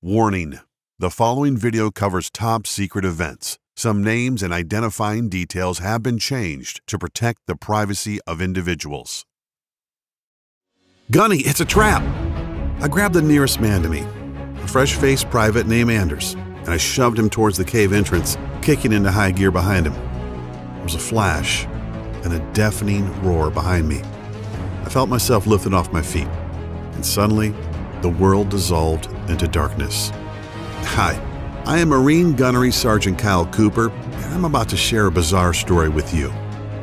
Warning The following video covers top secret events. Some names and identifying details have been changed to protect the privacy of individuals. Gunny, it's a trap! I grabbed the nearest man to me, a fresh faced private named Anders, and I shoved him towards the cave entrance, kicking into high gear behind him. There was a flash and a deafening roar behind me. I felt myself lifted off my feet, and suddenly the world dissolved into darkness. Hi, I am Marine Gunnery Sergeant Kyle Cooper, and I'm about to share a bizarre story with you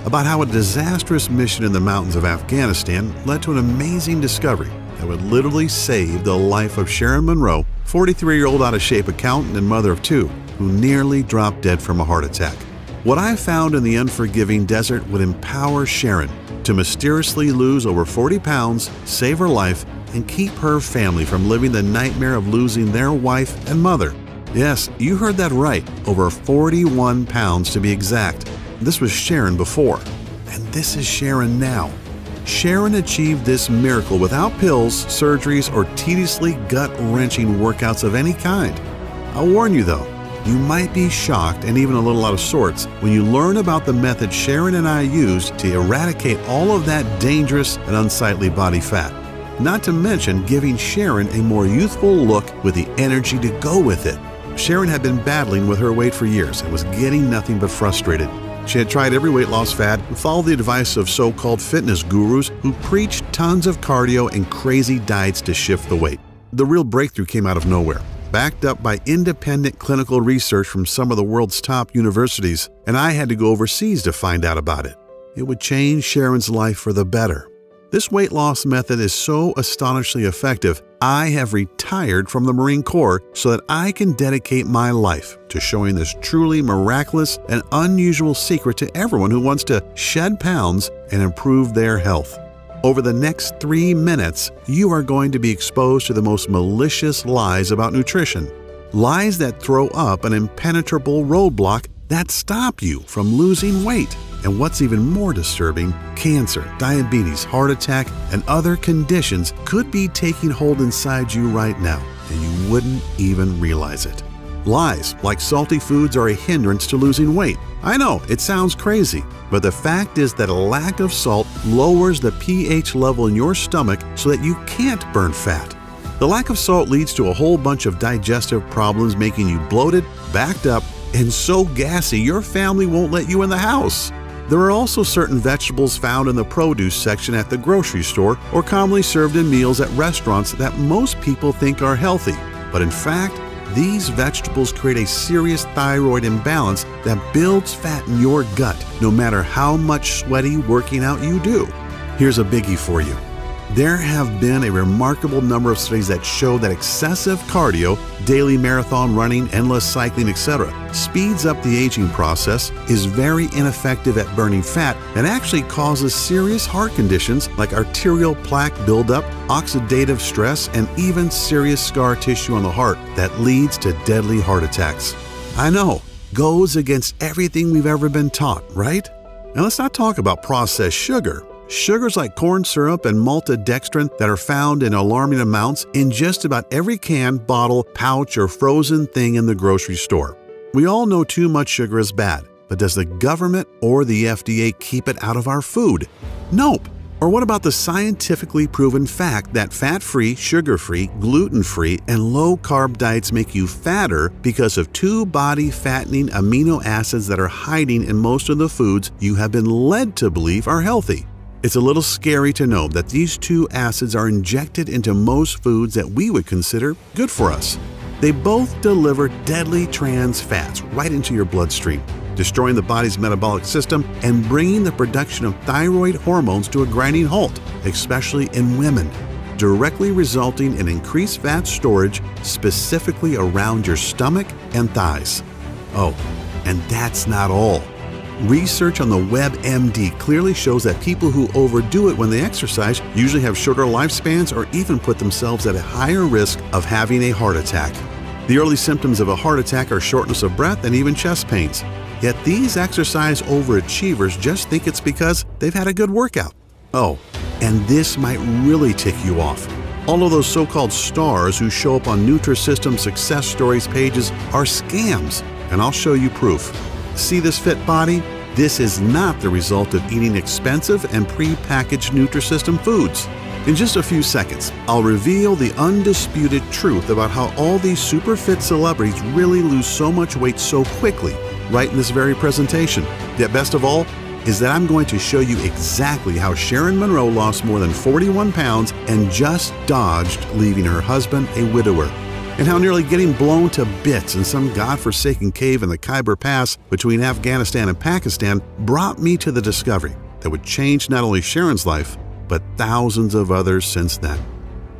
about how a disastrous mission in the mountains of Afghanistan led to an amazing discovery that would literally save the life of Sharon Monroe, 43 year old out of shape accountant and mother of two, who nearly dropped dead from a heart attack. What I found in the unforgiving desert would empower Sharon to mysteriously lose over 40 pounds, save her life, and keep her family from living the nightmare of losing their wife and mother. Yes, you heard that right, over 41 pounds to be exact. This was Sharon before, and this is Sharon now. Sharon achieved this miracle without pills, surgeries, or tediously gut wrenching workouts of any kind. I'll warn you though, you might be shocked and even a little out of sorts when you learn about the method Sharon and I used to eradicate all of that dangerous and unsightly body fat. Not to mention giving Sharon a more youthful look with the energy to go with it. Sharon had been battling with her weight for years and was getting nothing but frustrated. She had tried every weight loss fad and followed the advice of so called fitness gurus who preached tons of cardio and crazy diets to shift the weight. The real breakthrough came out of nowhere, backed up by independent clinical research from some of the world's top universities, and I had to go overseas to find out about it. It would change Sharon's life for the better. This weight loss method is so astonishingly effective, I have retired from the Marine Corps so that I can dedicate my life to showing this truly miraculous and unusual secret to everyone who wants to shed pounds and improve their health. Over the next three minutes, you are going to be exposed to the most malicious lies about nutrition. Lies that throw up an impenetrable roadblock that stop you from losing weight. And what's even more disturbing, cancer, diabetes, heart attack, and other conditions could be taking hold inside you right now, and you wouldn't even realize it. Lies like salty foods are a hindrance to losing weight. I know, it sounds crazy, but the fact is that a lack of salt lowers the pH level in your stomach so that you can't burn fat. The lack of salt leads to a whole bunch of digestive problems, making you bloated, backed up, and so gassy your family won't let you in the house. There are also certain vegetables found in the produce section at the grocery store or commonly served in meals at restaurants that most people think are healthy. But in fact, these vegetables create a serious thyroid imbalance that builds fat in your gut no matter how much sweaty working out you do. Here's a biggie for you. There have been a remarkable number of studies that show that excessive cardio, daily marathon running, endless cycling, etc., speeds up the aging process, is very ineffective at burning fat, and actually causes serious heart conditions like arterial plaque buildup, oxidative stress, and even serious scar tissue on the heart that leads to deadly heart attacks. I know, goes against everything we've ever been taught, right? Now let's not talk about processed sugar. Sugars like corn syrup and maltodextrin that are found in alarming amounts in just about every can, bottle, pouch, or frozen thing in the grocery store. We all know too much sugar is bad, but does the government or the FDA keep it out of our food? Nope. Or what about the scientifically proven fact that fat free, sugar free, gluten free, and low carb diets make you fatter because of two body fattening amino acids that are hiding in most of the foods you have been led to believe are healthy? It's a little scary to know that these two acids are injected into most foods that we would consider good for us. They both deliver deadly trans fats right into your bloodstream, destroying the body's metabolic system and bringing the production of thyroid hormones to a grinding halt, especially in women, directly resulting in increased fat storage specifically around your stomach and thighs. Oh, and that's not all. Research on the WebMD clearly shows that people who overdo it when they exercise usually have shorter lifespans or even put themselves at a higher risk of having a heart attack. The early symptoms of a heart attack are shortness of breath and even chest pains. Yet these exercise overachievers just think it's because they've had a good workout. Oh, and this might really tick you off. All of those so called stars who show up on Nutrisystem success stories pages are scams, and I'll show you proof. See this fit body? This is not the result of eating expensive and pre-packaged Nutrisystem foods. In just a few seconds, I'll reveal the undisputed truth about how all these super fit celebrities really lose so much weight so quickly, right in this very presentation. Yet best of all, is that I'm going to show you exactly how Sharon Monroe lost more than 41 pounds and just dodged leaving her husband a widower, and how nearly getting blown to bits in some godforsaken cave in the Khyber Pass between Afghanistan and Pakistan brought me to the discovery that would change not only Sharon's life, but thousands of others since then.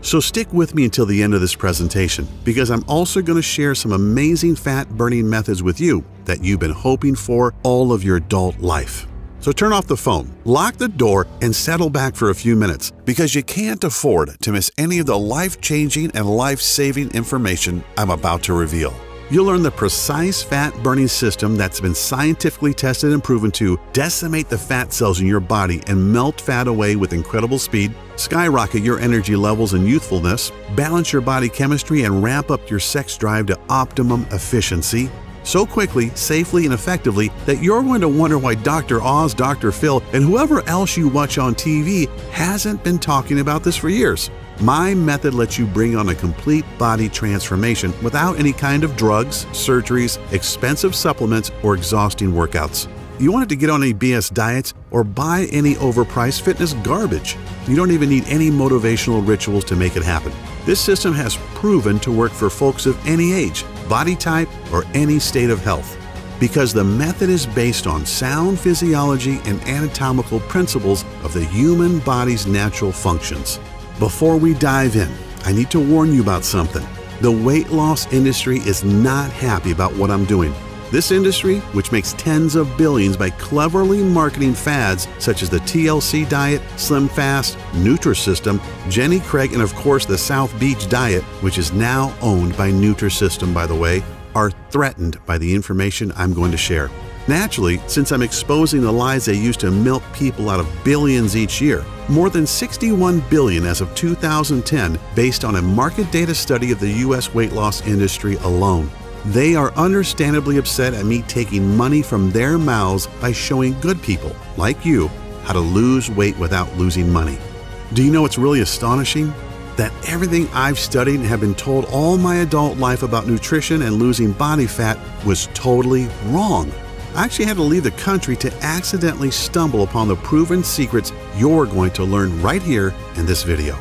So stick with me until the end of this presentation because I'm also going to share some amazing fat burning methods with you that you've been hoping for all of your adult life. So turn off the phone, lock the door, and settle back for a few minutes because you can't afford to miss any of the life changing and life saving information I'm about to reveal. You'll learn the precise fat burning system that's been scientifically tested and proven to decimate the fat cells in your body and melt fat away with incredible speed, skyrocket your energy levels and youthfulness, balance your body chemistry, and ramp up your sex drive to optimum efficiency, so quickly, safely, and effectively that you're going to wonder why Dr. Oz, Dr. Phil, and whoever else you watch on TV hasn't been talking about this for years. My method lets you bring on a complete body transformation without any kind of drugs, surgeries, expensive supplements, or exhausting workouts. You don't it to get on any BS diets or buy any overpriced fitness garbage. You don't even need any motivational rituals to make it happen. This system has proven to work for folks of any age, body type, or any state of health because the method is based on sound physiology and anatomical principles of the human body's natural functions. Before we dive in, I need to warn you about something. The weight loss industry is not happy about what I'm doing. This industry, which makes tens of billions by cleverly marketing fads such as the TLC diet, Slim Fast, Nutrisystem, Jenny Craig, and of course the South Beach diet, which is now owned by Nutrisystem, by the way, are threatened by the information I'm going to share. Naturally, since I'm exposing the lies they use to milk people out of billions each year, more than 61 billion as of 2010 based on a market data study of the US weight loss industry alone. They are understandably upset at me taking money from their mouths by showing good people, like you, how to lose weight without losing money. Do you know what's really astonishing? That everything I've studied and have been told all my adult life about nutrition and losing body fat was totally wrong. I actually had to leave the country to accidentally stumble upon the proven secrets you're going to learn right here in this video.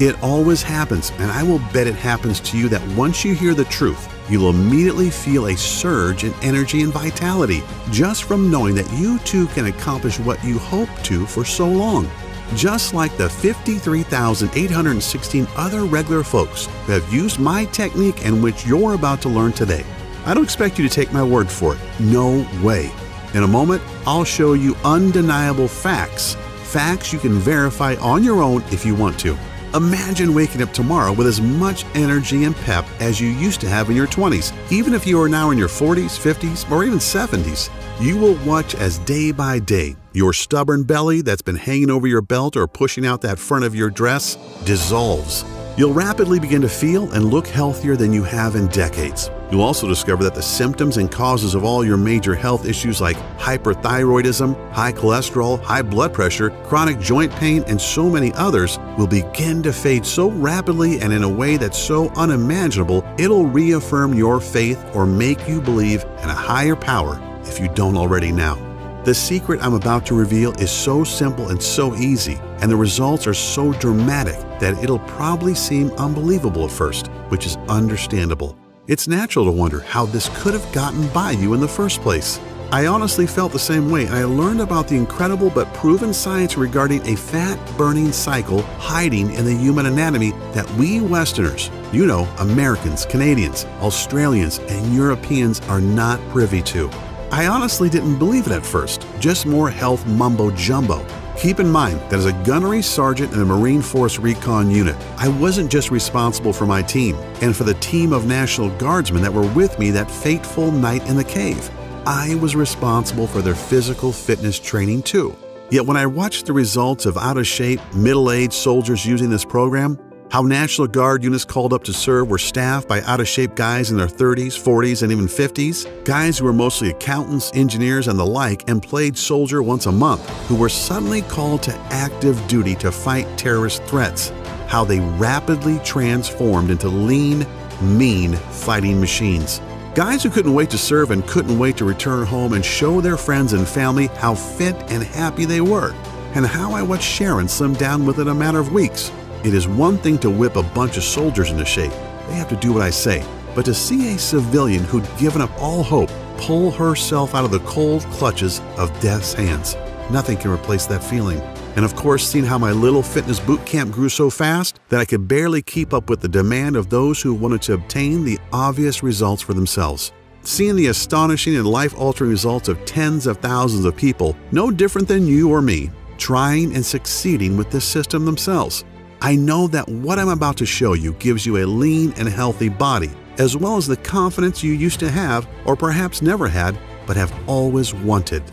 It always happens, and I will bet it happens to you that once you hear the truth, you'll immediately feel a surge in energy and vitality just from knowing that you too can accomplish what you hoped to for so long. Just like the 53,816 other regular folks who have used my technique and which you're about to learn today. I don't expect you to take my word for it. No way. In a moment, I'll show you undeniable facts, facts you can verify on your own if you want to. Imagine waking up tomorrow with as much energy and pep as you used to have in your 20s. Even if you are now in your 40s, 50s, or even 70s, you will watch as day by day your stubborn belly that's been hanging over your belt or pushing out that front of your dress dissolves. You'll rapidly begin to feel and look healthier than you have in decades. You'll also discover that the symptoms and causes of all your major health issues like hyperthyroidism, high cholesterol, high blood pressure, chronic joint pain, and so many others will begin to fade so rapidly and in a way that's so unimaginable it'll reaffirm your faith or make you believe in a higher power if you don't already now. The secret I'm about to reveal is so simple and so easy, and the results are so dramatic that it'll probably seem unbelievable at first, which is understandable. It's natural to wonder how this could have gotten by you in the first place. I honestly felt the same way, and I learned about the incredible but proven science regarding a fat burning cycle hiding in the human anatomy that we Westerners, you know, Americans, Canadians, Australians, and Europeans are not privy to. I honestly didn't believe it at first, just more health mumbo jumbo. Keep in mind that as a gunnery sergeant in a Marine Force Recon unit, I wasn't just responsible for my team and for the team of National Guardsmen that were with me that fateful night in the cave. I was responsible for their physical fitness training too. Yet when I watched the results of out of shape, middle aged soldiers using this program, how National Guard units called up to serve were staffed by out of shape guys in their 30s, 40s, and even 50s, guys who were mostly accountants, engineers, and the like, and played soldier once a month, who were suddenly called to active duty to fight terrorist threats, how they rapidly transformed into lean, mean fighting machines. Guys who couldn't wait to serve and couldn't wait to return home and show their friends and family how fit and happy they were, and how I watched Sharon slim down within a matter of weeks. It is one thing to whip a bunch of soldiers into shape. They have to do what I say. But to see a civilian who'd given up all hope pull herself out of the cold clutches of death's hands, nothing can replace that feeling. And of course, seeing how my little fitness boot camp grew so fast that I could barely keep up with the demand of those who wanted to obtain the obvious results for themselves. Seeing the astonishing and life altering results of tens of thousands of people, no different than you or me, trying and succeeding with this system themselves. I know that what I'm about to show you gives you a lean and healthy body, as well as the confidence you used to have, or perhaps never had, but have always wanted.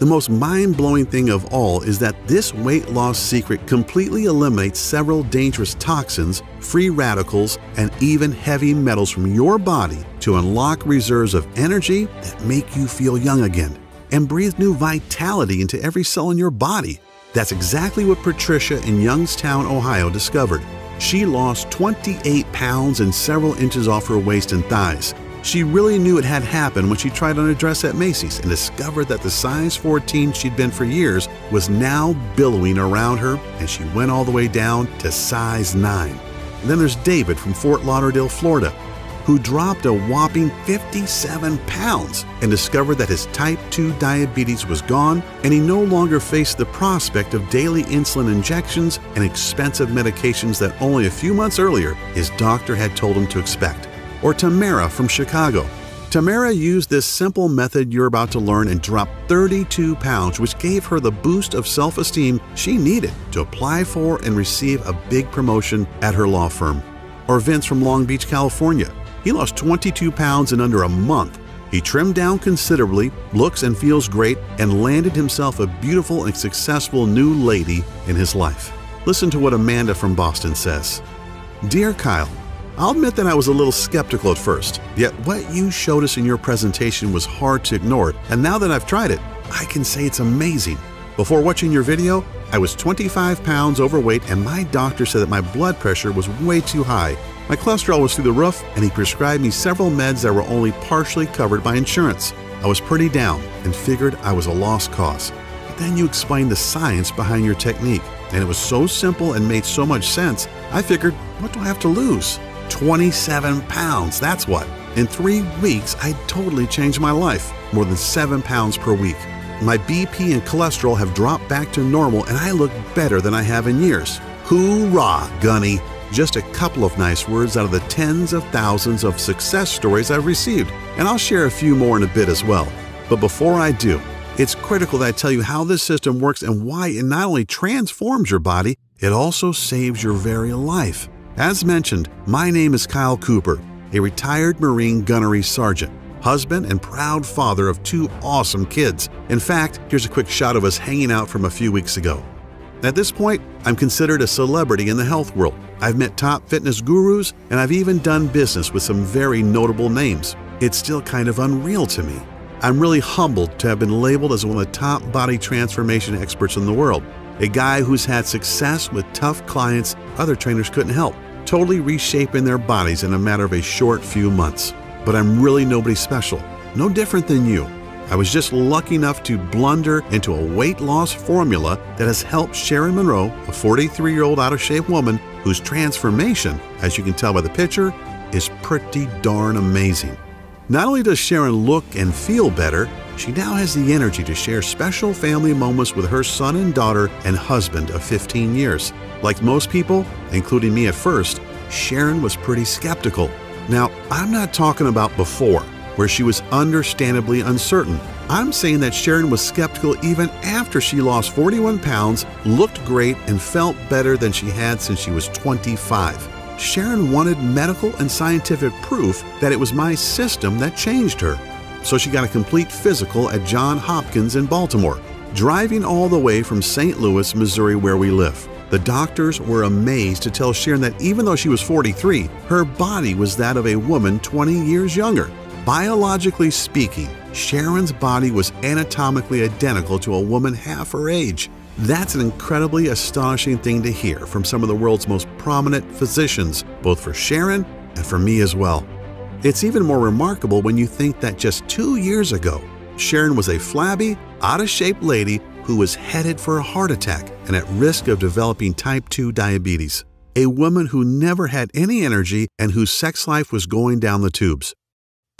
The most mind blowing thing of all is that this weight loss secret completely eliminates several dangerous toxins, free radicals, and even heavy metals from your body to unlock reserves of energy that make you feel young again and breathe new vitality into every cell in your body. That's exactly what Patricia in Youngstown, Ohio discovered. She lost 28 pounds and several inches off her waist and thighs. She really knew it had happened when she tried on a dress at Macy's and discovered that the size 14 she'd been for years was now billowing around her, and she went all the way down to size 9. And then there's David from Fort Lauderdale, Florida, who dropped a whopping 57 pounds and discovered that his type 2 diabetes was gone and he no longer faced the prospect of daily insulin injections and expensive medications that only a few months earlier his doctor had told him to expect. Or Tamara from Chicago. Tamara used this simple method you're about to learn and dropped 32 pounds, which gave her the boost of self esteem she needed to apply for and receive a big promotion at her law firm. Or Vince from Long Beach, California he lost 22 pounds in under a month. He trimmed down considerably, looks and feels great, and landed himself a beautiful and successful new lady in his life. Listen to what Amanda from Boston says Dear Kyle, I'll admit that I was a little skeptical at first, yet what you showed us in your presentation was hard to ignore, and now that I've tried it, I can say it's amazing. Before watching your video, I was 25 pounds overweight, and my doctor said that my blood pressure was way too high my cholesterol was through the roof, and he prescribed me several meds that were only partially covered by insurance. I was pretty down and figured I was a lost cause. But then you explained the science behind your technique, and it was so simple and made so much sense, I figured, what do I have to lose? 27 pounds, that's what. In three weeks, I totally changed my life, more than seven pounds per week. My BP and cholesterol have dropped back to normal, and I look better than I have in years. Hoorah, Gunny! Just a couple of nice words out of the tens of thousands of success stories I've received, and I'll share a few more in a bit as well. But before I do, it's critical that I tell you how this system works and why it not only transforms your body, it also saves your very life. As mentioned, my name is Kyle Cooper, a retired Marine gunnery sergeant, husband, and proud father of two awesome kids. In fact, here's a quick shot of us hanging out from a few weeks ago. At this point, I'm considered a celebrity in the health world. I've met top fitness gurus, and I've even done business with some very notable names. It's still kind of unreal to me. I'm really humbled to have been labeled as one of the top body transformation experts in the world, a guy who's had success with tough clients other trainers couldn't help, totally reshaping their bodies in a matter of a short few months. But I'm really nobody special, no different than you. I was just lucky enough to blunder into a weight loss formula that has helped Sharon Monroe, a 43 year old out of shape woman whose transformation, as you can tell by the picture, is pretty darn amazing. Not only does Sharon look and feel better, she now has the energy to share special family moments with her son and daughter and husband of 15 years. Like most people, including me at first, Sharon was pretty skeptical. Now, I'm not talking about before where she was understandably uncertain. I'm saying that Sharon was skeptical even after she lost 41 pounds, looked great, and felt better than she had since she was 25. Sharon wanted medical and scientific proof that it was my system that changed her. So she got a complete physical at John Hopkins in Baltimore, driving all the way from St. Louis, Missouri, where we live. The doctors were amazed to tell Sharon that even though she was 43, her body was that of a woman 20 years younger. Biologically speaking, Sharon's body was anatomically identical to a woman half her age. That's an incredibly astonishing thing to hear from some of the world's most prominent physicians, both for Sharon and for me as well. It's even more remarkable when you think that just two years ago, Sharon was a flabby, out of shape lady who was headed for a heart attack and at risk of developing type 2 diabetes. A woman who never had any energy and whose sex life was going down the tubes.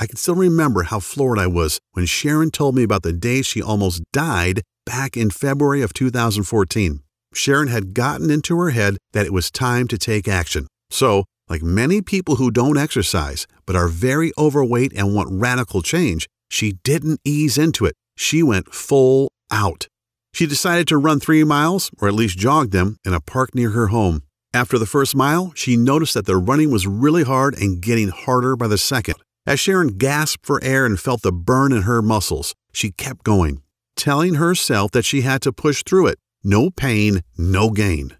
I can still remember how floored I was when Sharon told me about the day she almost died back in February of 2014. Sharon had gotten into her head that it was time to take action. So, like many people who don't exercise but are very overweight and want radical change, she didn't ease into it. She went full out. She decided to run three miles, or at least jog them, in a park near her home. After the first mile, she noticed that the running was really hard and getting harder by the second. As Sharon gasped for air and felt the burn in her muscles, she kept going, telling herself that she had to push through it. No pain, no gain.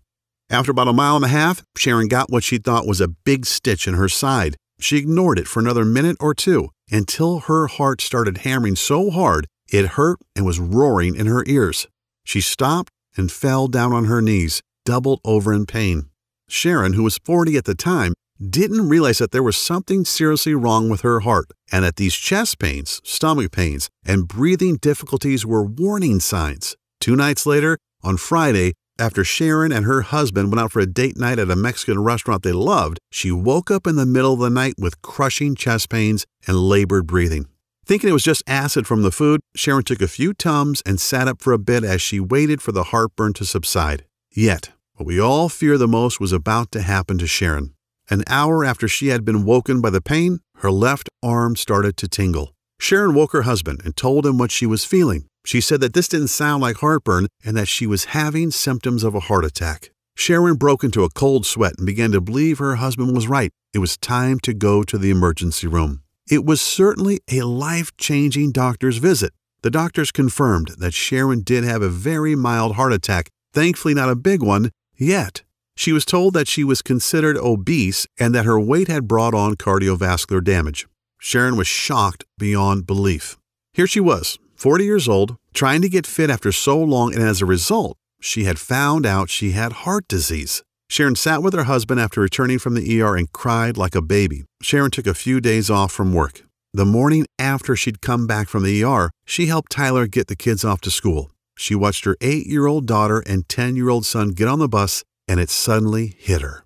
After about a mile and a half, Sharon got what she thought was a big stitch in her side. She ignored it for another minute or two until her heart started hammering so hard it hurt and was roaring in her ears. She stopped and fell down on her knees, doubled over in pain. Sharon, who was 40 at the time, didn't realize that there was something seriously wrong with her heart and that these chest pains, stomach pains, and breathing difficulties were warning signs. Two nights later, on Friday, after Sharon and her husband went out for a date night at a Mexican restaurant they loved, she woke up in the middle of the night with crushing chest pains and labored breathing. Thinking it was just acid from the food, Sharon took a few Tums and sat up for a bit as she waited for the heartburn to subside. Yet, what we all fear the most was about to happen to Sharon. An hour after she had been woken by the pain, her left arm started to tingle. Sharon woke her husband and told him what she was feeling. She said that this didn't sound like heartburn and that she was having symptoms of a heart attack. Sharon broke into a cold sweat and began to believe her husband was right. It was time to go to the emergency room. It was certainly a life changing doctor's visit. The doctors confirmed that Sharon did have a very mild heart attack, thankfully, not a big one yet. She was told that she was considered obese and that her weight had brought on cardiovascular damage. Sharon was shocked beyond belief. Here she was, 40 years old, trying to get fit after so long, and as a result, she had found out she had heart disease. Sharon sat with her husband after returning from the ER and cried like a baby. Sharon took a few days off from work. The morning after she'd come back from the ER, she helped Tyler get the kids off to school. She watched her eight year old daughter and 10 year old son get on the bus and it suddenly hit her.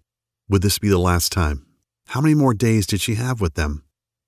Would this be the last time? How many more days did she have with them?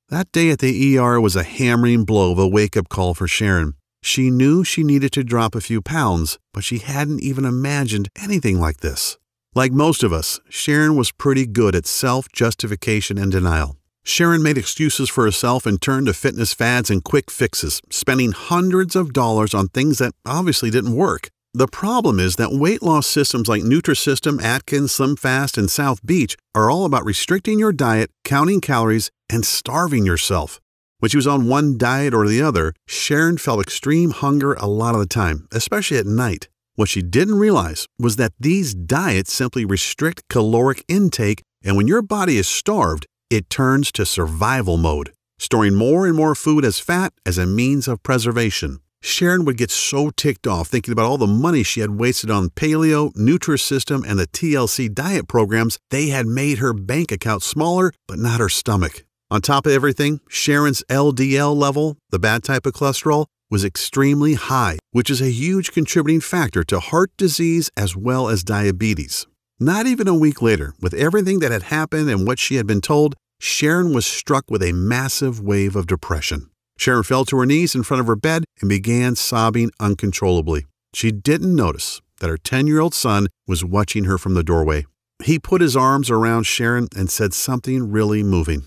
That day at the ER was a hammering blow of a wake up call for Sharon. She knew she needed to drop a few pounds, but she hadn't even imagined anything like this. Like most of us, Sharon was pretty good at self justification and denial. Sharon made excuses for herself and turned to fitness fads and quick fixes, spending hundreds of dollars on things that obviously didn't work. The problem is that weight loss systems like Nutrisystem, Atkins, SlimFast, and South Beach are all about restricting your diet, counting calories, and starving yourself. When she was on one diet or the other, Sharon felt extreme hunger a lot of the time, especially at night. What she didn't realize was that these diets simply restrict caloric intake, and when your body is starved, it turns to survival mode, storing more and more food as fat as a means of preservation. Sharon would get so ticked off thinking about all the money she had wasted on paleo, Nutrisystem, and the TLC diet programs. They had made her bank account smaller, but not her stomach. On top of everything, Sharon's LDL level, the bad type of cholesterol, was extremely high, which is a huge contributing factor to heart disease as well as diabetes. Not even a week later, with everything that had happened and what she had been told, Sharon was struck with a massive wave of depression. Sharon fell to her knees in front of her bed and began sobbing uncontrollably. She didn't notice that her 10 year old son was watching her from the doorway. He put his arms around Sharon and said something really moving.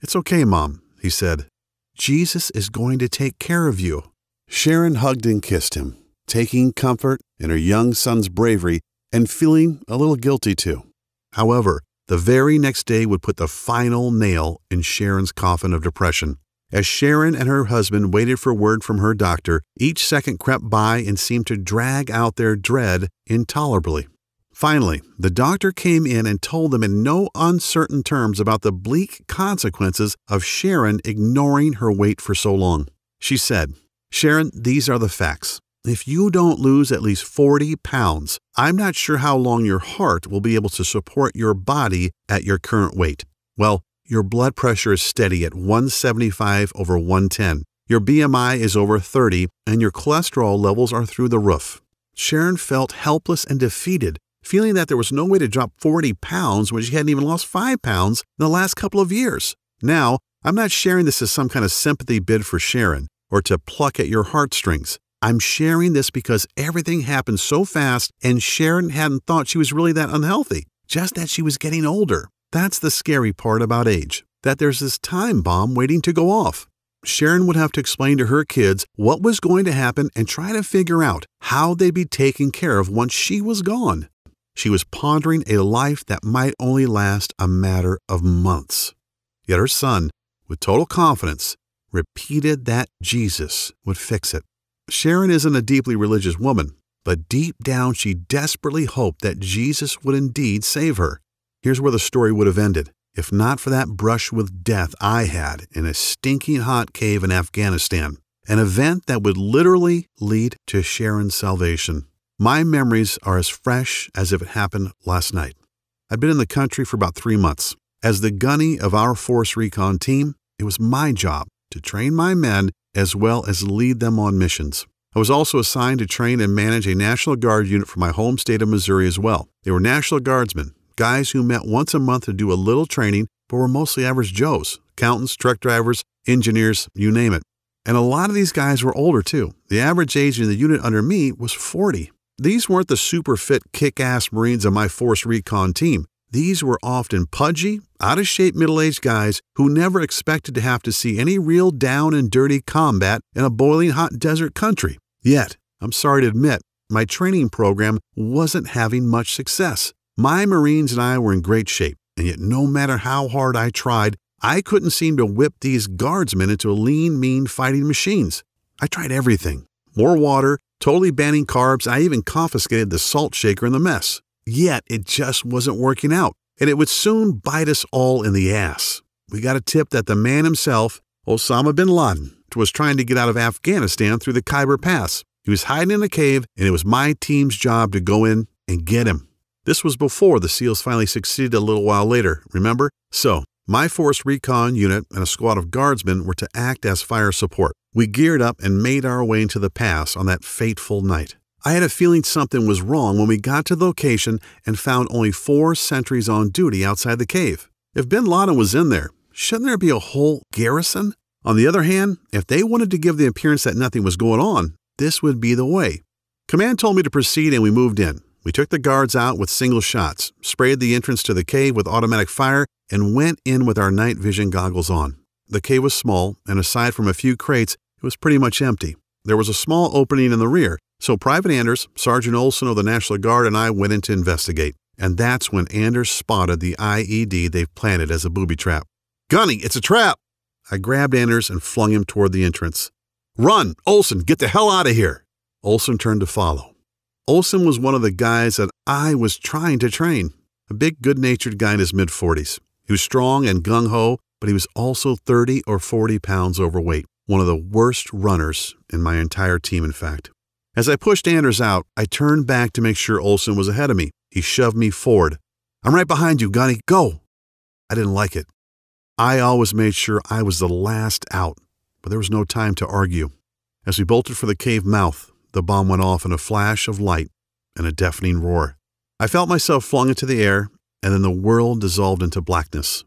It's okay, Mom, he said. Jesus is going to take care of you. Sharon hugged and kissed him, taking comfort in her young son's bravery and feeling a little guilty too. However, the very next day would put the final nail in Sharon's coffin of depression. As Sharon and her husband waited for word from her doctor, each second crept by and seemed to drag out their dread intolerably. Finally, the doctor came in and told them in no uncertain terms about the bleak consequences of Sharon ignoring her weight for so long. She said, Sharon, these are the facts. If you don't lose at least 40 pounds, I'm not sure how long your heart will be able to support your body at your current weight. Well, your blood pressure is steady at 175 over 110. Your BMI is over 30, and your cholesterol levels are through the roof. Sharon felt helpless and defeated, feeling that there was no way to drop 40 pounds when she hadn't even lost 5 pounds in the last couple of years. Now, I'm not sharing this as some kind of sympathy bid for Sharon or to pluck at your heartstrings. I'm sharing this because everything happened so fast and Sharon hadn't thought she was really that unhealthy, just that she was getting older. That's the scary part about age, that there's this time bomb waiting to go off. Sharon would have to explain to her kids what was going to happen and try to figure out how they'd be taken care of once she was gone. She was pondering a life that might only last a matter of months. Yet her son, with total confidence, repeated that Jesus would fix it. Sharon isn't a deeply religious woman, but deep down she desperately hoped that Jesus would indeed save her. Here's where the story would have ended if not for that brush with death I had in a stinking hot cave in Afghanistan, an event that would literally lead to Sharon's salvation. My memories are as fresh as if it happened last night. I'd been in the country for about three months. As the gunny of our Force Recon team, it was my job to train my men as well as lead them on missions. I was also assigned to train and manage a National Guard unit for my home state of Missouri as well. They were National Guardsmen, guys who met once a month to do a little training, but were mostly average Joes accountants, truck drivers, engineers, you name it. And a lot of these guys were older too. The average age in the unit under me was 40. These weren't the super fit, kick ass Marines of my Force Recon team. These were often pudgy, out of shape middle aged guys who never expected to have to see any real down and dirty combat in a boiling hot desert country. Yet, I'm sorry to admit, my training program wasn't having much success. My Marines and I were in great shape, and yet no matter how hard I tried, I couldn't seem to whip these guardsmen into lean, mean fighting machines. I tried everything more water, totally banning carbs, I even confiscated the salt shaker in the mess. Yet it just wasn't working out, and it would soon bite us all in the ass. We got a tip that the man himself, Osama bin Laden, was trying to get out of Afghanistan through the Khyber Pass. He was hiding in a cave, and it was my team's job to go in and get him. This was before the SEALs finally succeeded a little while later, remember? So, my Force Recon unit and a squad of guardsmen were to act as fire support. We geared up and made our way into the pass on that fateful night. I had a feeling something was wrong when we got to the location and found only four sentries on duty outside the cave. If bin Laden was in there, shouldn't there be a whole garrison? On the other hand, if they wanted to give the appearance that nothing was going on, this would be the way. Command told me to proceed and we moved in. We took the guards out with single shots, sprayed the entrance to the cave with automatic fire, and went in with our night vision goggles on. The cave was small, and aside from a few crates, it was pretty much empty. There was a small opening in the rear, so Private Anders, Sergeant Olson of the National Guard, and I went in to investigate. And that's when Anders spotted the IED they've planted as a booby trap. Gunny, it's a trap! I grabbed Anders and flung him toward the entrance. Run! Olson, get the hell out of here! Olson turned to follow. Olson was one of the guys that I was trying to train. A big, good natured guy in his mid 40s. He was strong and gung ho, but he was also 30 or 40 pounds overweight. One of the worst runners in my entire team, in fact. As I pushed Anders out, I turned back to make sure Olson was ahead of me. He shoved me forward. I'm right behind you, Gunny. Go! I didn't like it. I always made sure I was the last out, but there was no time to argue. As we bolted for the cave mouth, the bomb went off in a flash of light and a deafening roar. I felt myself flung into the air, and then the world dissolved into blackness.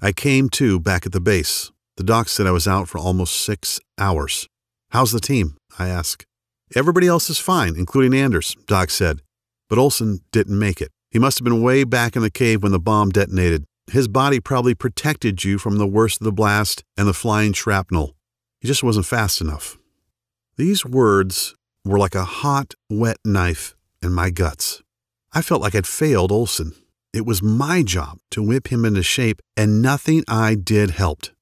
I came to back at the base. The doc said I was out for almost six hours. How's the team? I asked. Everybody else is fine, including Anders, Doc said. But Olson didn't make it. He must have been way back in the cave when the bomb detonated. His body probably protected you from the worst of the blast and the flying shrapnel. He just wasn't fast enough. These words were like a hot, wet knife in my guts. I felt like I'd failed Olson. It was my job to whip him into shape, and nothing I did helped.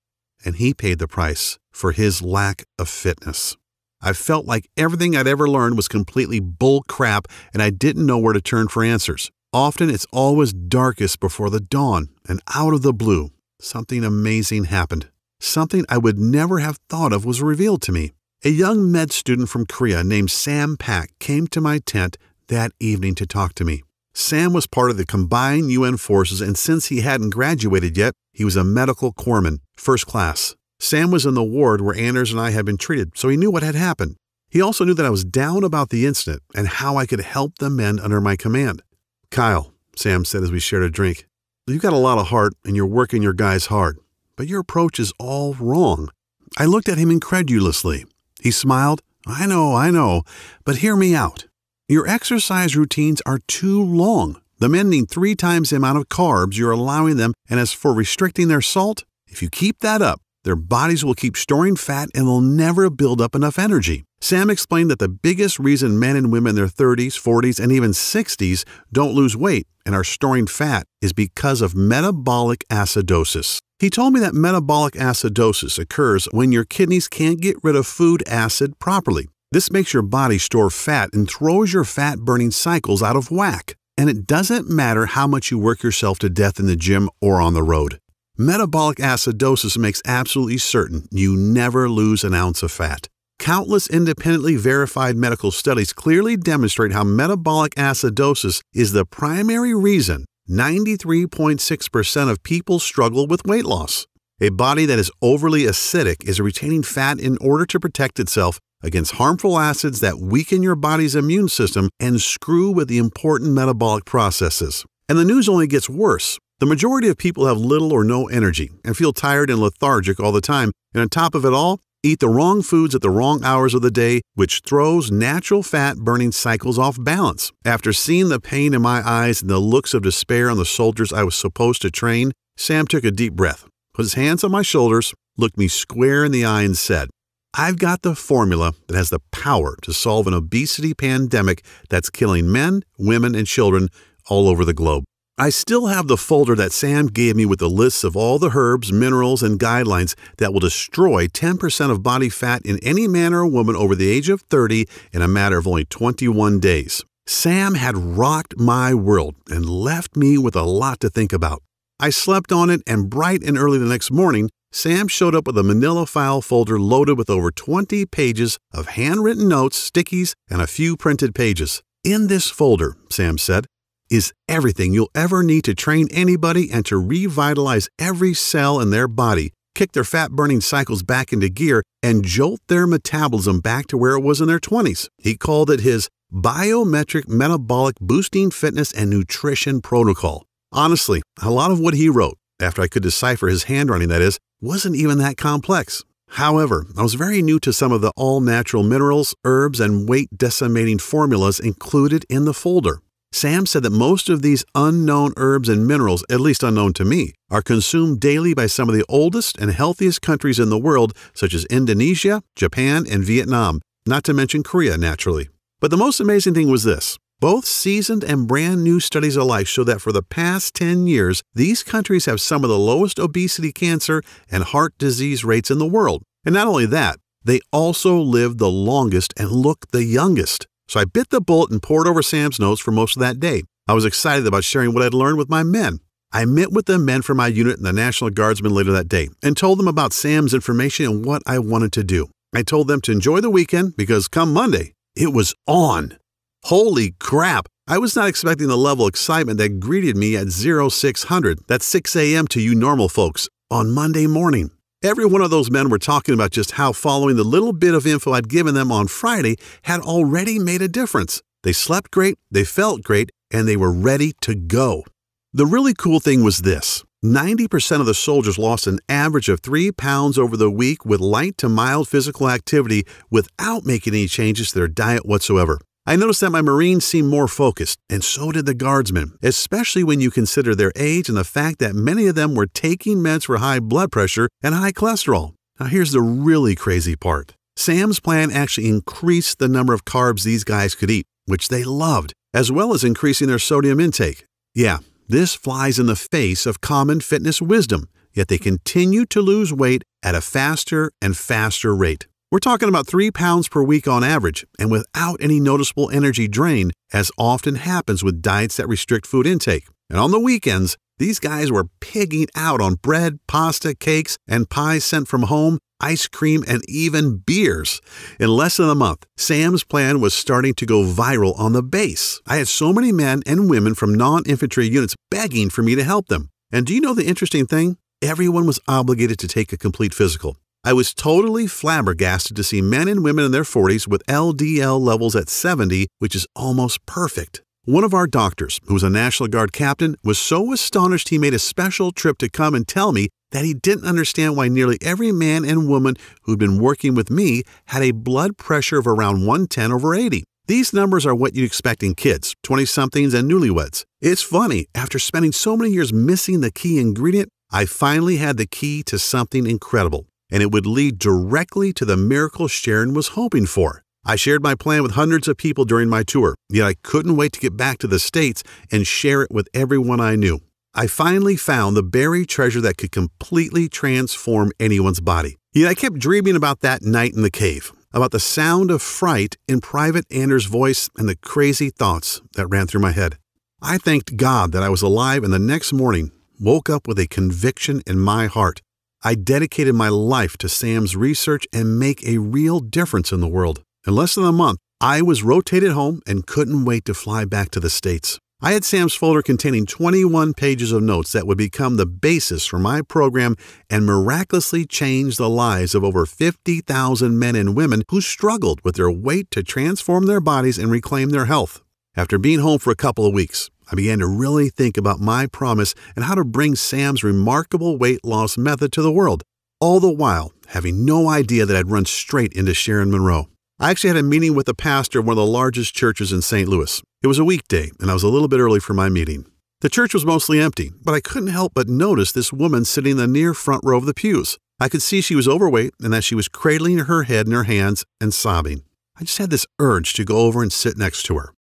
And he paid the price for his lack of fitness. I felt like everything I'd ever learned was completely bull crap and I didn't know where to turn for answers. Often it's always darkest before the dawn, and out of the blue, something amazing happened. Something I would never have thought of was revealed to me. A young med student from Korea named Sam Pak came to my tent that evening to talk to me. Sam was part of the combined UN forces, and since he hadn't graduated yet, he was a medical corpsman, first class. Sam was in the ward where Anders and I had been treated, so he knew what had happened. He also knew that I was down about the incident and how I could help the men under my command. Kyle, Sam said as we shared a drink, you've got a lot of heart and you're working your guys hard, but your approach is all wrong. I looked at him incredulously. He smiled. I know, I know, but hear me out. Your exercise routines are too long. The men need three times the amount of carbs you're allowing them, and as for restricting their salt, if you keep that up, their bodies will keep storing fat and they'll never build up enough energy. Sam explained that the biggest reason men and women in their 30s, 40s, and even 60s don't lose weight and are storing fat is because of metabolic acidosis. He told me that metabolic acidosis occurs when your kidneys can't get rid of food acid properly. This makes your body store fat and throws your fat burning cycles out of whack. And it doesn't matter how much you work yourself to death in the gym or on the road. Metabolic acidosis makes absolutely certain you never lose an ounce of fat. Countless independently verified medical studies clearly demonstrate how metabolic acidosis is the primary reason 93.6% of people struggle with weight loss. A body that is overly acidic is retaining fat in order to protect itself against harmful acids that weaken your body's immune system and screw with the important metabolic processes. And the news only gets worse. The majority of people have little or no energy and feel tired and lethargic all the time, and on top of it all, eat the wrong foods at the wrong hours of the day, which throws natural fat burning cycles off balance. After seeing the pain in my eyes and the looks of despair on the soldiers I was supposed to train, Sam took a deep breath, put his hands on my shoulders, looked me square in the eye, and said, I've got the formula that has the power to solve an obesity pandemic that's killing men, women, and children all over the globe. I still have the folder that Sam gave me with the lists of all the herbs, minerals, and guidelines that will destroy 10% of body fat in any man or woman over the age of 30 in a matter of only 21 days. Sam had rocked my world and left me with a lot to think about. I slept on it, and bright and early the next morning, Sam showed up with a manila file folder loaded with over 20 pages of handwritten notes, stickies, and a few printed pages. In this folder, Sam said, is everything you'll ever need to train anybody and to revitalize every cell in their body, kick their fat burning cycles back into gear, and jolt their metabolism back to where it was in their 20s. He called it his Biometric Metabolic Boosting Fitness and Nutrition Protocol. Honestly, a lot of what he wrote, after I could decipher his handwriting, that is, wasn't even that complex. However, I was very new to some of the all natural minerals, herbs, and weight decimating formulas included in the folder. Sam said that most of these unknown herbs and minerals, at least unknown to me, are consumed daily by some of the oldest and healthiest countries in the world, such as Indonesia, Japan, and Vietnam, not to mention Korea, naturally. But the most amazing thing was this both seasoned and brand new studies alike show that for the past 10 years, these countries have some of the lowest obesity, cancer, and heart disease rates in the world. And not only that, they also live the longest and look the youngest. So I bit the bullet and pored over Sam's notes for most of that day. I was excited about sharing what I'd learned with my men. I met with the men from my unit and the National Guardsmen later that day and told them about Sam's information and what I wanted to do. I told them to enjoy the weekend because come Monday, it was on. Holy crap! I was not expecting the level of excitement that greeted me at 0600, that's 6 a.m. to you normal folks, on Monday morning. Every one of those men were talking about just how following the little bit of info I'd given them on Friday had already made a difference. They slept great, they felt great, and they were ready to go. The really cool thing was this 90% of the soldiers lost an average of three pounds over the week with light to mild physical activity without making any changes to their diet whatsoever. I noticed that my Marines seemed more focused, and so did the Guardsmen, especially when you consider their age and the fact that many of them were taking meds for high blood pressure and high cholesterol. Now, here's the really crazy part Sam's plan actually increased the number of carbs these guys could eat, which they loved, as well as increasing their sodium intake. Yeah, this flies in the face of common fitness wisdom, yet they continue to lose weight at a faster and faster rate. We're talking about three pounds per week on average, and without any noticeable energy drain, as often happens with diets that restrict food intake. And on the weekends, these guys were pigging out on bread, pasta, cakes, and pies sent from home, ice cream, and even beers. In less than a month, Sam's plan was starting to go viral on the base. I had so many men and women from non infantry units begging for me to help them. And do you know the interesting thing? Everyone was obligated to take a complete physical. I was totally flabbergasted to see men and women in their 40s with LDL levels at 70, which is almost perfect. One of our doctors, who was a National Guard captain, was so astonished he made a special trip to come and tell me that he didn't understand why nearly every man and woman who'd been working with me had a blood pressure of around 110 over 80. These numbers are what you'd expect in kids, 20 somethings, and newlyweds. It's funny, after spending so many years missing the key ingredient, I finally had the key to something incredible and it would lead directly to the miracle Sharon was hoping for. I shared my plan with hundreds of people during my tour, yet I couldn't wait to get back to the States and share it with everyone I knew. I finally found the buried treasure that could completely transform anyone's body. Yet I kept dreaming about that night in the cave, about the sound of fright in Private Anders' voice and the crazy thoughts that ran through my head. I thanked God that I was alive and the next morning woke up with a conviction in my heart I dedicated my life to Sam's research and make a real difference in the world. In less than a month, I was rotated home and couldn't wait to fly back to the States. I had Sam's folder containing 21 pages of notes that would become the basis for my program and miraculously change the lives of over 50,000 men and women who struggled with their weight to transform their bodies and reclaim their health. After being home for a couple of weeks, I began to really think about my promise and how to bring Sam's remarkable weight loss method to the world, all the while having no idea that I'd run straight into Sharon Monroe. I actually had a meeting with the pastor of one of the largest churches in St. Louis. It was a weekday, and I was a little bit early for my meeting. The church was mostly empty, but I couldn't help but notice this woman sitting in the near front row of the pews. I could see she was overweight and that she was cradling her head in her hands and sobbing. I just had this urge to go over and sit next to her.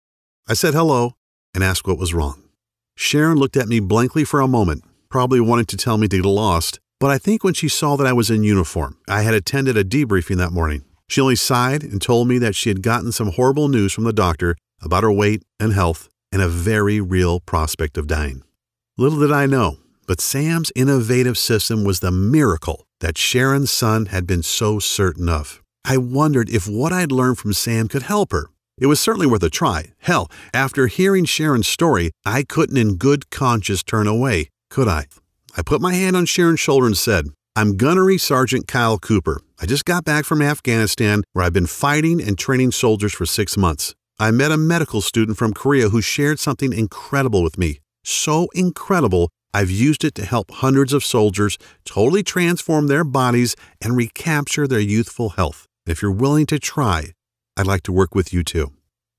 I said hello, and asked what was wrong. Sharon looked at me blankly for a moment, probably wanting to tell me to get lost, but I think when she saw that I was in uniform, I had attended a debriefing that morning. She only sighed and told me that she had gotten some horrible news from the doctor about her weight and health and a very real prospect of dying. Little did I know, but Sam's innovative system was the miracle that Sharon's son had been so certain of. I wondered if what I'd learned from Sam could help her, it was certainly worth a try. Hell, after hearing Sharon's story, I couldn't in good conscience turn away, could I? I put my hand on Sharon's shoulder and said, I'm Gunnery Sergeant Kyle Cooper. I just got back from Afghanistan where I've been fighting and training soldiers for six months. I met a medical student from Korea who shared something incredible with me. So incredible, I've used it to help hundreds of soldiers totally transform their bodies and recapture their youthful health. If you're willing to try, I'd like to work with you too.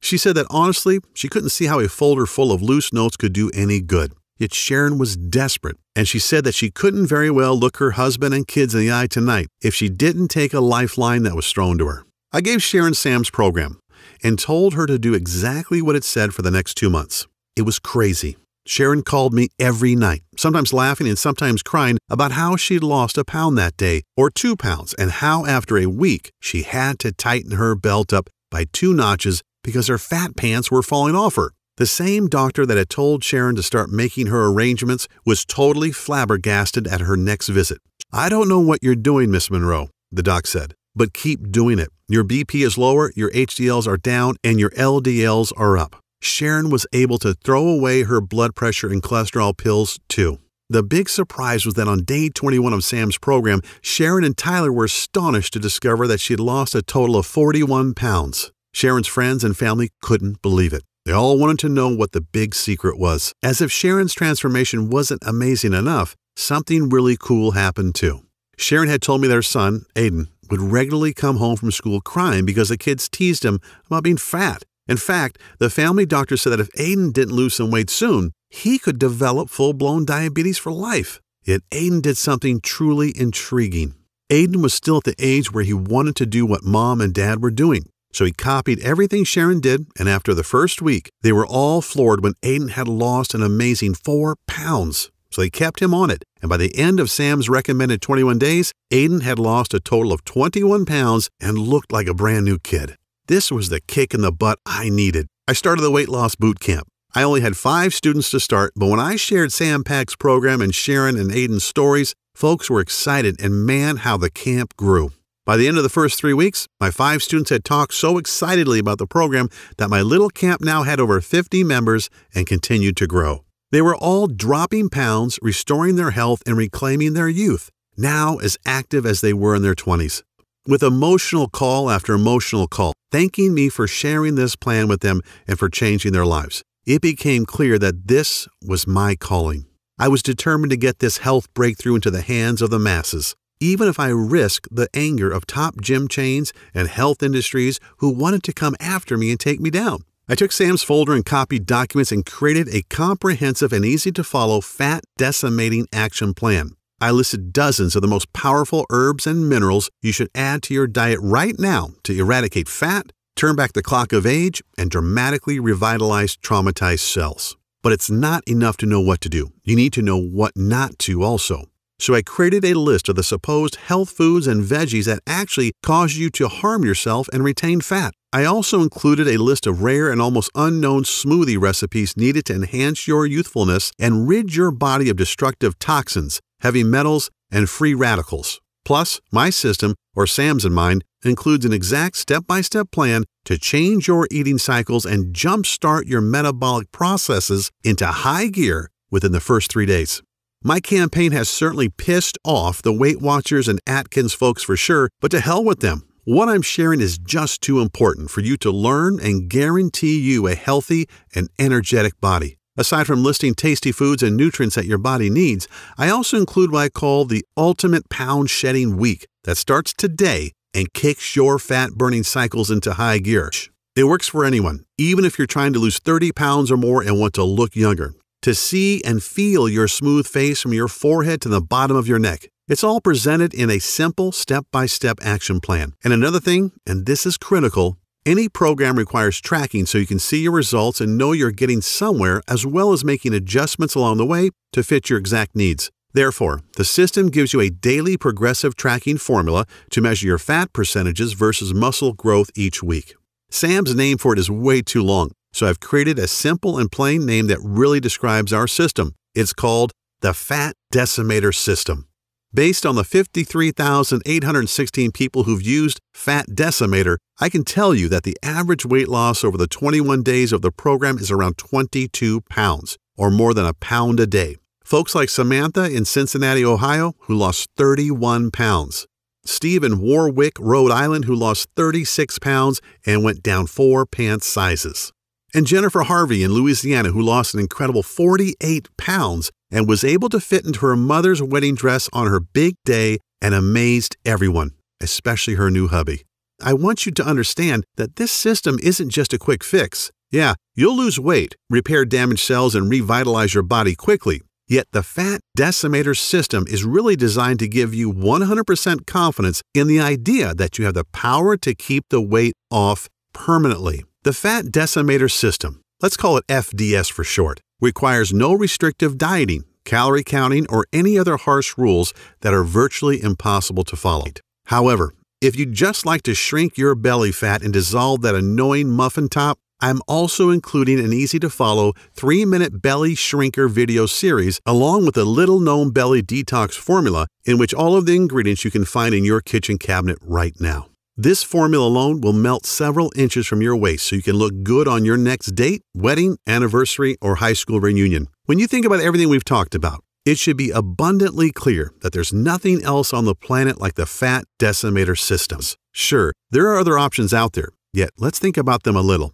She said that honestly, she couldn't see how a folder full of loose notes could do any good. Yet Sharon was desperate, and she said that she couldn't very well look her husband and kids in the eye tonight if she didn't take a lifeline that was thrown to her. I gave Sharon Sam's program and told her to do exactly what it said for the next two months. It was crazy. Sharon called me every night, sometimes laughing and sometimes crying about how she'd lost a pound that day or two pounds and how after a week she had to tighten her belt up by two notches because her fat pants were falling off her. The same doctor that had told Sharon to start making her arrangements was totally flabbergasted at her next visit. I don't know what you're doing, Miss Monroe, the doc said, but keep doing it. Your BP is lower, your HDLs are down, and your LDLs are up. Sharon was able to throw away her blood pressure and cholesterol pills too. The big surprise was that on day 21 of Sam's program, Sharon and Tyler were astonished to discover that she had lost a total of 41 pounds. Sharon's friends and family couldn't believe it. They all wanted to know what the big secret was. As if Sharon's transformation wasn't amazing enough, something really cool happened too. Sharon had told me their son, Aiden, would regularly come home from school crying because the kids teased him about being fat in fact, the family doctor said that if Aiden didn't lose some weight soon, he could develop full blown diabetes for life. Yet Aiden did something truly intriguing. Aiden was still at the age where he wanted to do what mom and dad were doing. So he copied everything Sharon did, and after the first week, they were all floored when Aiden had lost an amazing four pounds. So they kept him on it and by the end of Sam's recommended 21 days, Aiden had lost a total of 21 pounds and looked like a brand new kid. This was the kick in the butt I needed. I started the weight loss boot camp. I only had five students to start, but when I shared Sam Pack's program and Sharon and Aiden's stories, folks were excited, and man, how the camp grew. By the end of the first three weeks, my five students had talked so excitedly about the program that my little camp now had over 50 members and continued to grow. They were all dropping pounds, restoring their health, and reclaiming their youth, now as active as they were in their 20s. With emotional call after emotional call, thanking me for sharing this plan with them and for changing their lives it became clear that this was my calling. I was determined to get this health breakthrough into the hands of the masses, even if I risked the anger of top gym chains and health industries who wanted to come after me and take me down. I took Sam's folder and copied documents and created a comprehensive and easy to follow fat decimating action plan. I listed dozens of the most powerful herbs and minerals you should add to your diet right now to eradicate fat, turn back the clock of age, and dramatically revitalize traumatized cells. But it's not enough to know what to do. You need to know what not to also. So I created a list of the supposed health foods and veggies that actually cause you to harm yourself and retain fat. I also included a list of rare and almost unknown smoothie recipes needed to enhance your youthfulness and rid your body of destructive toxins, heavy metals, and free radicals. Plus, my system, or Sam's in mind, includes an exact step by step plan to change your eating cycles and jumpstart your metabolic processes into high gear within the first three days. My campaign has certainly pissed off the Weight Watchers and Atkins folks for sure, but to hell with them. What I'm sharing is just too important for you to learn and guarantee you a healthy and energetic body. Aside from listing tasty foods and nutrients that your body needs, I also include what I call the Ultimate Pound Shedding Week that starts today and kicks your fat burning cycles into high gear. It works for anyone, even if you're trying to lose 30 pounds or more and want to look younger. To see and feel your smooth face from your forehead to the bottom of your neck. It's all presented in a simple step by step action plan. And another thing, and this is critical, any program requires tracking so you can see your results and know you're getting somewhere as well as making adjustments along the way to fit your exact needs. Therefore, the system gives you a daily progressive tracking formula to measure your fat percentages versus muscle growth each week. Sam's name for it is way too long, so I've created a simple and plain name that really describes our system. It's called the Fat Decimator System. Based on the 53,816 people who've used Fat Decimator, I can tell you that the average weight loss over the 21 days of the program is around 22 pounds, or more than a pound a day. Folks like Samantha in Cincinnati, Ohio, who lost 31 pounds. Steve in Warwick, Rhode Island, who lost 36 pounds and went down four pants sizes. And Jennifer Harvey in Louisiana, who lost an incredible 48 pounds and was able to fit into her mother's wedding dress on her big day and amazed everyone, especially her new hubby. I want you to understand that this system isn't just a quick fix. Yeah, you'll lose weight, repair damaged cells, and revitalize your body quickly. Yet the Fat Decimator system is really designed to give you 100% confidence in the idea that you have the power to keep the weight off permanently. The Fat Decimator system, let's call it FDS for short, requires no restrictive dieting, calorie counting, or any other harsh rules that are virtually impossible to follow. However, if you'd just like to shrink your belly fat and dissolve that annoying muffin top, I'm also including an easy to follow 3 minute belly shrinker video series along with a little known belly detox formula in which all of the ingredients you can find in your kitchen cabinet right now. This formula alone will melt several inches from your waist so you can look good on your next date, wedding, anniversary, or high school reunion. When you think about everything we've talked about, it should be abundantly clear that there's nothing else on the planet like the fat decimator systems. Sure, there are other options out there, yet let's think about them a little.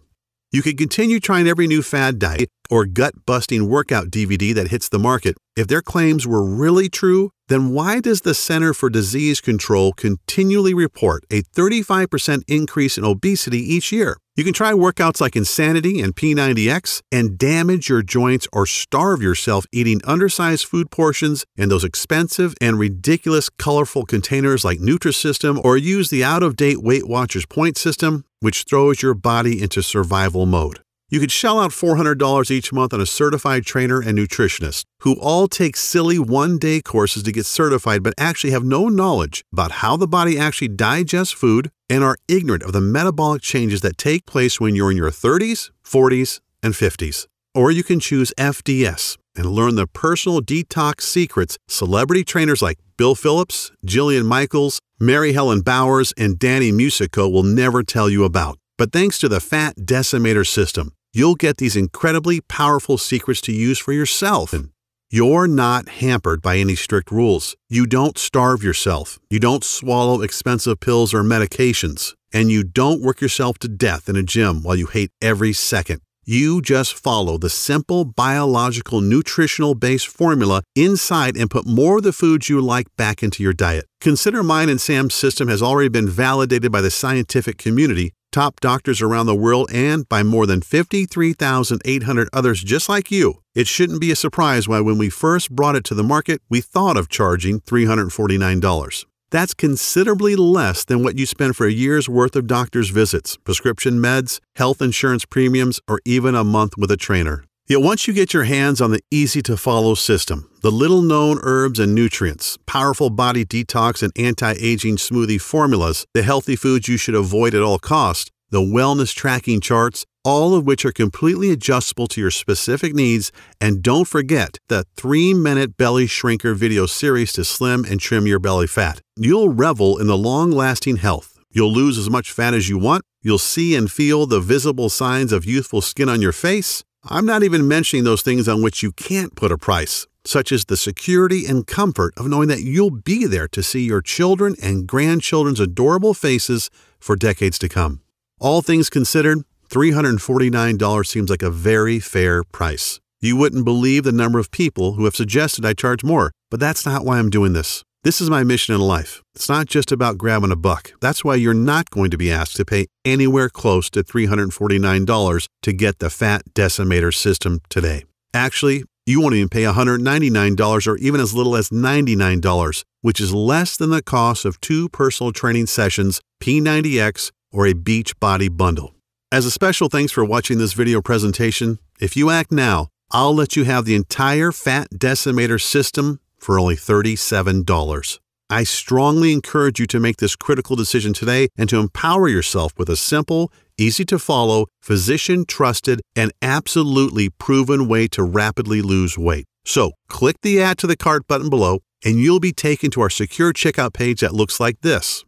You can continue trying every new fad diet or gut busting workout DVD that hits the market. If their claims were really true, then why does the Center for Disease Control continually report a 35% increase in obesity each year? You can try workouts like Insanity and P90X and damage your joints or starve yourself eating undersized food portions in those expensive and ridiculous colorful containers like Nutrisystem or use the out of date Weight Watchers point system, which throws your body into survival mode. You could shell out $400 each month on a certified trainer and nutritionist who all take silly one day courses to get certified but actually have no knowledge about how the body actually digests food and are ignorant of the metabolic changes that take place when you're in your 30s, 40s, and 50s. Or you can choose FDS and learn the personal detox secrets celebrity trainers like Bill Phillips, Jillian Michaels, Mary Helen Bowers, and Danny Musico will never tell you about. But thanks to the Fat Decimator system, you'll get these incredibly powerful secrets to use for yourself. And you're not hampered by any strict rules. You don't starve yourself. You don't swallow expensive pills or medications. And you don't work yourself to death in a gym while you hate every second. You just follow the simple biological nutritional based formula inside and put more of the foods you like back into your diet. Consider mine and Sam's system has already been validated by the scientific community top doctors around the world, and by more than 53,800 others just like you. It shouldn't be a surprise why, when we first brought it to the market, we thought of charging $349. That's considerably less than what you spend for a year's worth of doctor's visits, prescription meds, health insurance premiums, or even a month with a trainer. Yet once you get your hands on the easy to follow system, the little known herbs and nutrients, powerful body detox and anti aging smoothie formulas, the healthy foods you should avoid at all costs, the wellness tracking charts, all of which are completely adjustable to your specific needs, and don't forget the 3 minute belly shrinker video series to slim and trim your belly fat. You'll revel in the long lasting health. You'll lose as much fat as you want. You'll see and feel the visible signs of youthful skin on your face I'm not even mentioning those things on which you can't put a price, such as the security and comfort of knowing that you'll be there to see your children and grandchildren's adorable faces for decades to come. All things considered, $349 seems like a very fair price. You wouldn't believe the number of people who have suggested I charge more, but that's not why I'm doing this. This is my mission in life. It's not just about grabbing a buck. That's why you're not going to be asked to pay anywhere close to $349 to get the Fat Decimator system today. Actually, you won't even pay $199 or even as little as $99, which is less than the cost of two personal training sessions, P90X, or a Beachbody bundle. As a special thanks for watching this video presentation, if you act now, I'll let you have the entire Fat Decimator system for only $37. I strongly encourage you to make this critical decision today and to empower yourself with a simple, easy to follow, physician trusted, and absolutely proven way to rapidly lose weight. So click the Add to the Cart button below, and you'll be taken to our secure checkout page that looks like this.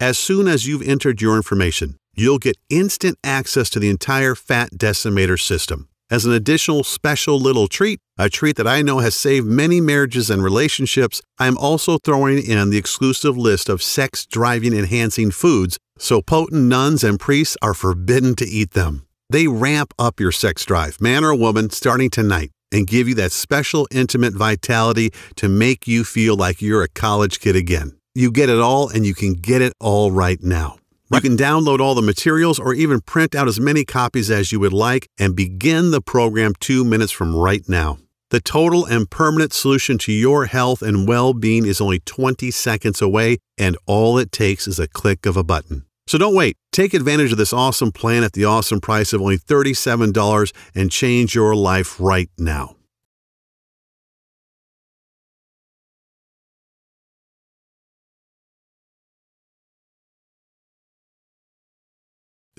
As soon as you've entered your information, you'll get instant access to the entire Fat Decimator system. As an additional special little treat, a treat that I know has saved many marriages and relationships, I am also throwing in the exclusive list of sex driving enhancing foods so potent nuns and priests are forbidden to eat them. They ramp up your sex drive, man or woman, starting tonight and give you that special intimate vitality to make you feel like you're a college kid again. You get it all and you can get it all right now. You can download all the materials or even print out as many copies as you would like and begin the program two minutes from right now. The total and permanent solution to your health and well being is only 20 seconds away, and all it takes is a click of a button. So don't wait. Take advantage of this awesome plan at the awesome price of only $37 and change your life right now.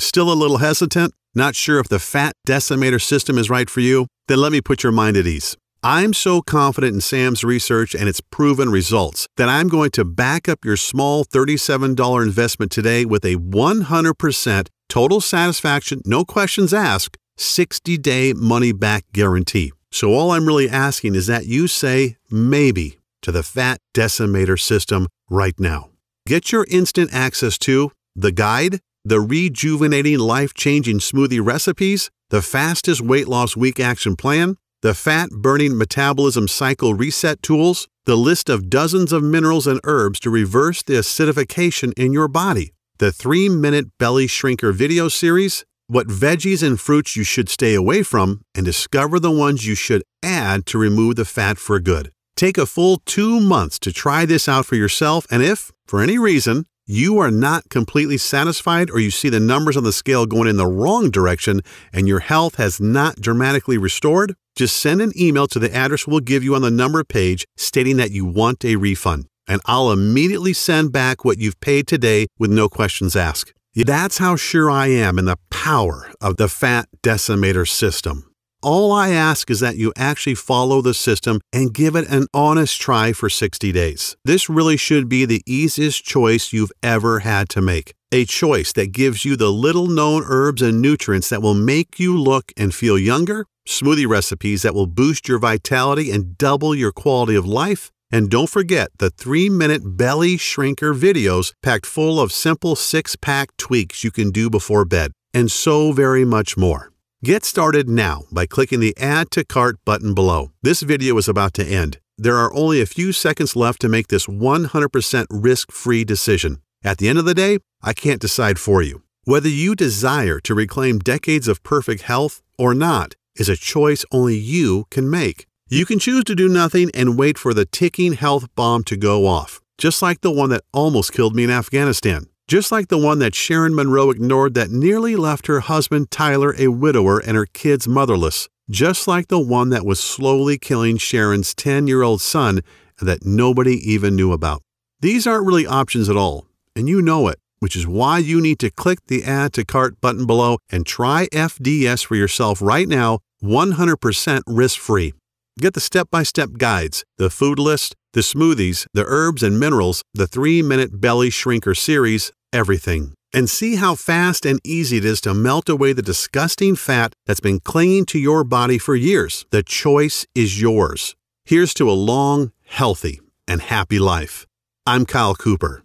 Still a little hesitant? Not sure if the fat decimator system is right for you? Then let me put your mind at ease. I'm so confident in Sam's research and its proven results that I'm going to back up your small $37 investment today with a 100% total satisfaction, no questions asked, 60 day money back guarantee. So all I'm really asking is that you say maybe to the Fat Decimator system right now. Get your instant access to the guide the rejuvenating, life changing smoothie recipes, the fastest weight loss week action plan, the fat burning metabolism cycle reset tools, the list of dozens of minerals and herbs to reverse the acidification in your body, the three minute belly shrinker video series, what veggies and fruits you should stay away from, and discover the ones you should add to remove the fat for good. Take a full two months to try this out for yourself, and if, for any reason, you are not completely satisfied or you see the numbers on the scale going in the wrong direction and your health has not dramatically restored, just send an email to the address we'll give you on the number page stating that you want a refund, and I'll immediately send back what you've paid today with no questions asked. That's how sure I am in the power of the Fat Decimator system. All I ask is that you actually follow the system and give it an honest try for 60 days. This really should be the easiest choice you've ever had to make. A choice that gives you the little known herbs and nutrients that will make you look and feel younger, smoothie recipes that will boost your vitality and double your quality of life, and don't forget the 3 minute belly shrinker videos packed full of simple six pack tweaks you can do before bed, and so very much more. Get started now by clicking the Add to Cart button below. This video is about to end. There are only a few seconds left to make this 100% risk free decision. At the end of the day, I can't decide for you. Whether you desire to reclaim decades of perfect health or not is a choice only you can make. You can choose to do nothing and wait for the ticking health bomb to go off, just like the one that almost killed me in Afghanistan just like the one that Sharon Monroe ignored that nearly left her husband Tyler a widower and her kids motherless, just like the one that was slowly killing Sharon's 10 year old son that nobody even knew about. These aren't really options at all, and you know it, which is why you need to click the Add to Cart button below and try FDS for yourself right now, 100% risk free. Get the step by step guides, the food list, the smoothies, the herbs and minerals, the 3 Minute Belly Shrinker series, everything. And see how fast and easy it is to melt away the disgusting fat that's been clinging to your body for years. The choice is yours. Here's to a long, healthy, and happy life. I'm Kyle Cooper.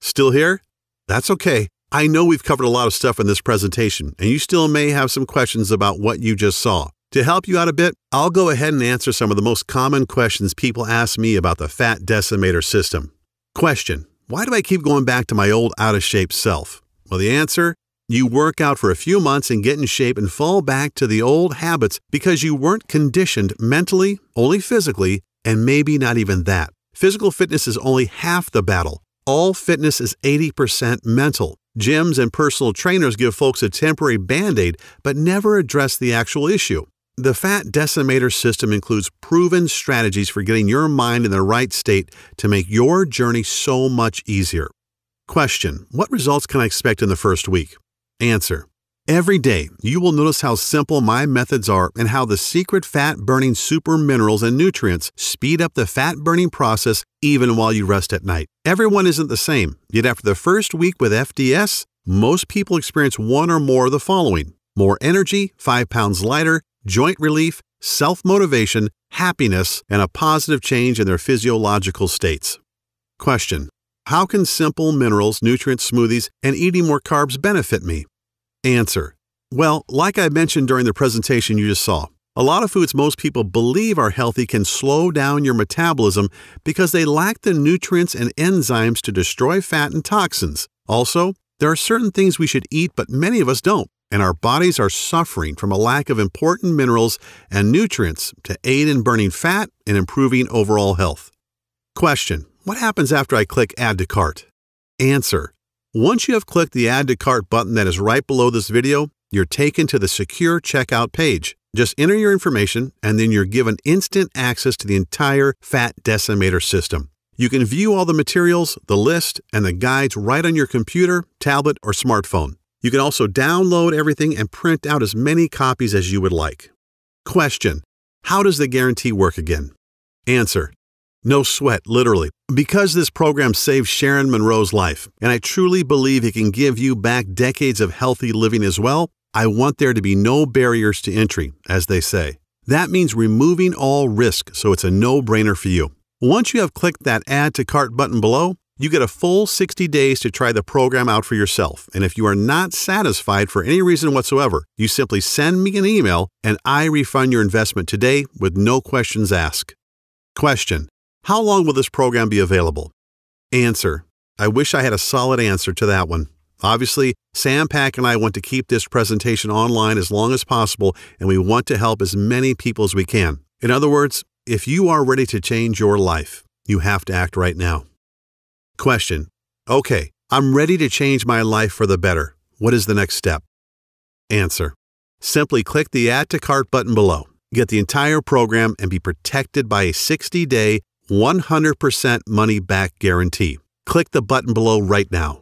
Still here? That's okay. I know we've covered a lot of stuff in this presentation, and you still may have some questions about what you just saw. To help you out a bit, I'll go ahead and answer some of the most common questions people ask me about the Fat Decimator system. Question Why do I keep going back to my old out of shape self? Well, the answer you work out for a few months and get in shape and fall back to the old habits because you weren't conditioned mentally, only physically, and maybe not even that. Physical fitness is only half the battle. All fitness is 80% mental. Gyms and personal trainers give folks a temporary band aid, but never address the actual issue. The Fat Decimator system includes proven strategies for getting your mind in the right state to make your journey so much easier. Question What results can I expect in the first week? Answer Every day, you will notice how simple my methods are and how the secret fat burning super minerals and nutrients speed up the fat burning process even while you rest at night. Everyone isn't the same, yet, after the first week with FDS, most people experience one or more of the following more energy, 5 pounds lighter, joint relief, self motivation, happiness, and a positive change in their physiological states. Question How can simple minerals, nutrient smoothies, and eating more carbs benefit me? Answer Well, like I mentioned during the presentation you just saw, a lot of foods most people believe are healthy can slow down your metabolism because they lack the nutrients and enzymes to destroy fat and toxins. Also, there are certain things we should eat, but many of us don't and our bodies are suffering from a lack of important minerals and nutrients to aid in burning fat and improving overall health. Question What happens after I click Add to Cart? Answer Once you have clicked the Add to Cart button that is right below this video, you're taken to the secure checkout page. Just enter your information and then you're given instant access to the entire Fat Decimator system. You can view all the materials, the list, and the guides right on your computer, tablet, or smartphone. You can also download everything and print out as many copies as you would like. Question How does the guarantee work again? Answer No sweat, literally. Because this program saved Sharon Monroe's life, and I truly believe it can give you back decades of healthy living as well, I want there to be no barriers to entry, as they say. That means removing all risk so it's a no brainer for you. Once you have clicked that Add to Cart button below, you get a full 60 days to try the program out for yourself, and if you are not satisfied for any reason whatsoever, you simply send me an email and I refund your investment today with no questions asked. Question How long will this program be available? Answer I wish I had a solid answer to that one. Obviously, Sam Pack and I want to keep this presentation online as long as possible, and we want to help as many people as we can. In other words, if you are ready to change your life, you have to act right now. Question Okay, I'm ready to change my life for the better. What is the next step? Answer Simply click the Add to Cart button below. Get the entire program and be protected by a 60 day, 100% money back guarantee. Click the button below right now.